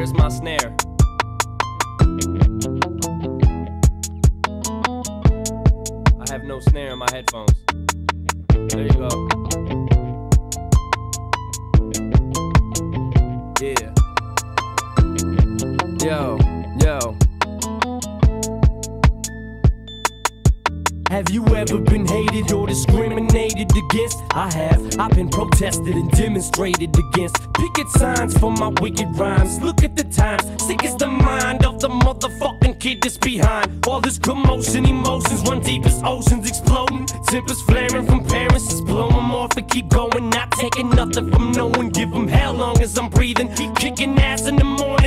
Where's my snare? I have no snare in my headphones. There you go. Yeah. Yo, Have you ever been hated or discriminated against? I have. I've been protested and demonstrated against. Picket signs for my wicked rhymes. Look at the times. Sick is the mind of the motherfucking kid that's behind. All this commotion, emotions run deep as oceans exploding. Tempers flaring from parents. Just blow them off and keep going. Not taking nothing from no one. Give them hell long as I'm breathing. Keep kicking ass in the morning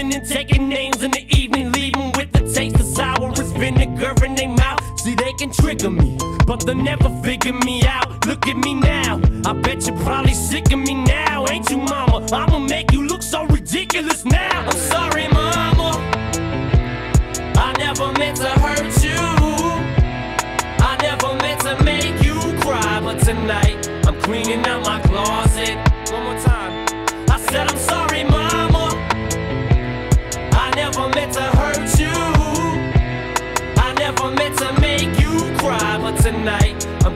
trigger me, but they'll never figure me out. Look at me now. I bet you're probably sick of me now, ain't you, mama? I'ma make you look so ridiculous now. I'm sorry, mama. I never meant to hurt you. I never meant to make you cry, but tonight I'm cleaning out my closet.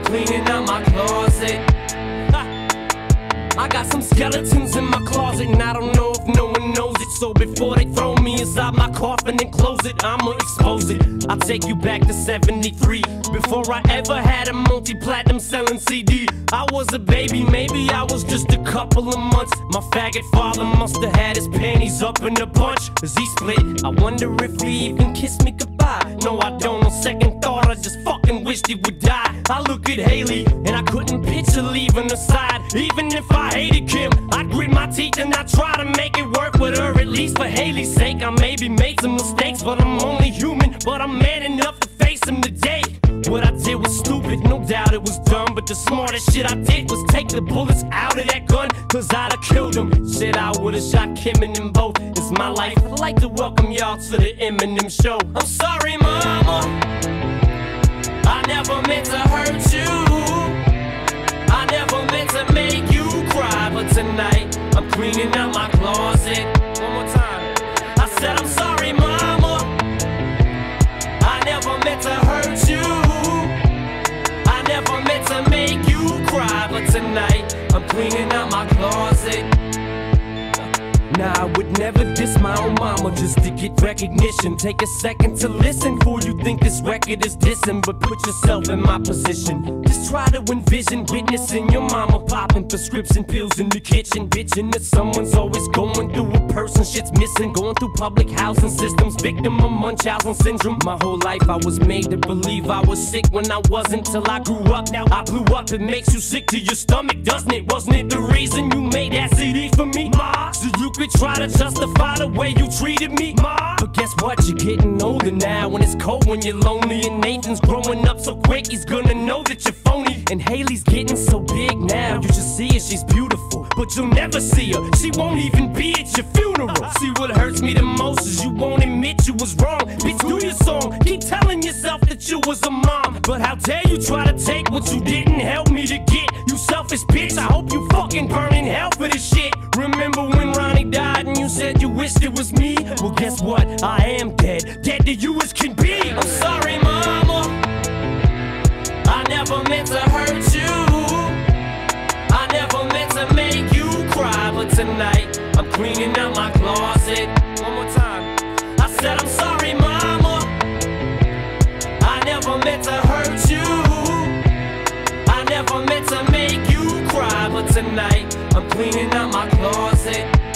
Cleaning out my closet. I got some skeletons in my closet, and I don't know if no one knows it. So before they throw me inside my coffin and close it, I'ma expose it. I'll take you back to 73. Before I ever had a multi platinum selling CD, I was a baby, maybe I was just a couple of months. My faggot father must have had his panties up in a bunch. As he split, I wonder if he even kissed me goodbye. No, I don't. On second I just fucking wished he would die. I look at Hailie, and I couldn't picture leaving her side. Even if I hated Kim, I'd grit my teeth and I'd try to make it work with her. At least for Hailie's sake, I maybe made some mistakes, but I'm only human. But I'm man enough to face them today. What I did was stupid, no doubt it was dumb. But the smartest shit I did was take the bullets out of that gun, cause I'd have killed him. Shit, I would've shot Kim and them both. It's my life. I'd like to welcome y'all to the Eminem show. I'm sorry, mama. I never meant to hurt you. I never meant to make you cry, but tonight I'm cleaning out my closet. Just to get recognition. Take a second to listen before you think this record is dissing, but put yourself in my position. Just try to envision witnessing your mama popping prescription pills in the kitchen, bitching that someone's always going through a person shit's missing, going through public housing systems, victim of Munchausen syndrome. My whole life I was made to believe I was sick when I wasn't till I grew up. Now I blew up, it makes you sick to your stomach, doesn't it? Wasn't it the reason you made that CD for me? Ma, so you could try to justify the way you treated me. Ma, but guess what? You're getting older now, When it's cold when you're lonely. And Nathan's growing up so quick, he's gonna know that you're phony. And Hailie's getting so big now, you just see her, she's beautiful, but you'll never see her. She won't even be at your funeral. See what hurts me the most is you won't admit you was wrong. Bitch, do your song, keep telling yourself that you was a mom. But how dare you try to take what you didn't Well, guess what? I am dead, dead to you as can be. I'm sorry, mama. I never meant to hurt you. I never meant to make you cry, but tonight I'm cleaning out my closet. One more time. I said I'm sorry, mama. I never meant to hurt you. I never meant to make you cry, but tonight I'm cleaning out my closet.